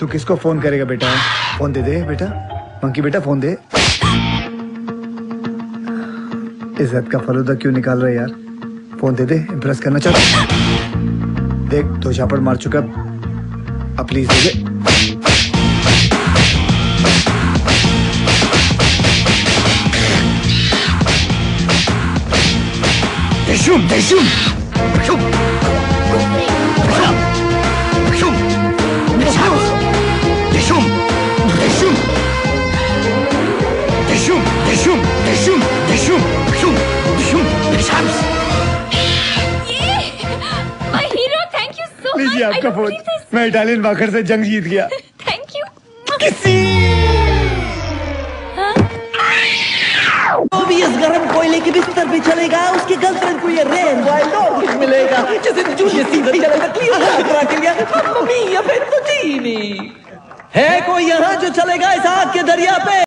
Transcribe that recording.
तू किसको फ़ोन करेगा बेटा? फ़ोन दे दे बेटा। मंकी बेटा फ़ोन दे। इज़्ज़त का फलूदा क्यों निकाल रहा है यार? फ़ोन दे दे इम्प्रेस करना चाहता देख दो झापड़ मार चुका। अब प्लीज़ दे दे। Deixum, deixum! Deixum! लीजिए आपका फ़ोन मैं इटालियन वाकर से जंग जीत गया। थैंक यू जो भी इस गर्म कोयले के बिस्तर पे चलेगा उसके गर्लफ्रेंड को ये रेन वाइल्ड मिलेगा। जैसे जिसे जूलियस सीजर चलेगा क्लियोपेट्रा के लिए। मम्मी या फिर तो है कोई यहाँ जो चलेगा इस आग के दरिया पे?